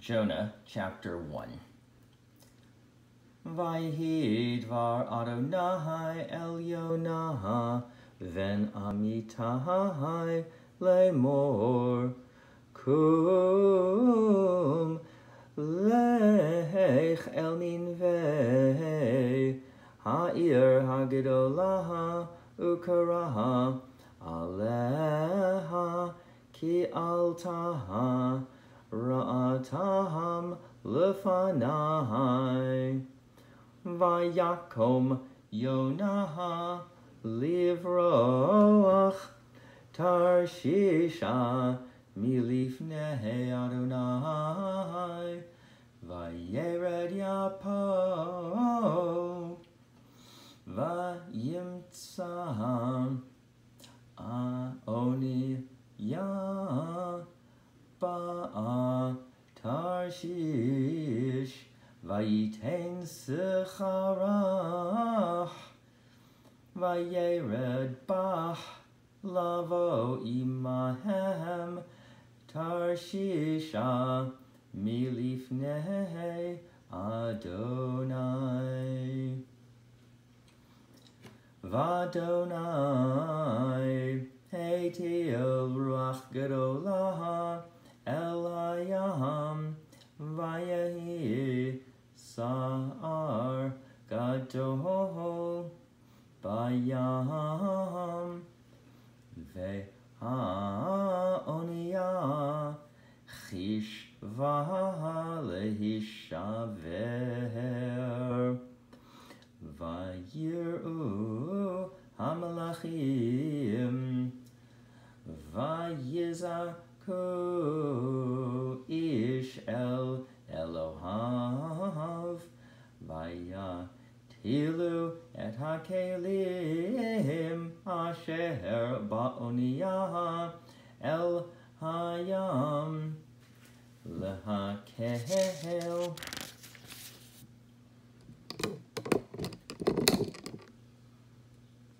Jonah chapter 1. Vayhi dvar Adonai el Yonah ven Amittai lemor kum lech el Ninveh ha'ir ha'gedolah ukaraha aleha ki altaha ra'ataham lefanai vayakom Yonah livroach tarshisha milifnei Adonai vayered yapo vayimtzah aoni ya ba'a Tarshish Vayiten Secharach Vayered Bach Lavo Imahem Tarshisha Milifnei Adonai. Vadonai Heitiel Ruach Gedolah Vayahi Sa'ar Gadol Bayam Ve'ha'oniya Chish Va'lehishaver Vayiru Hamalachim Vayizaku Ish El Tilu et hakelim asher ba'oniyah el hayam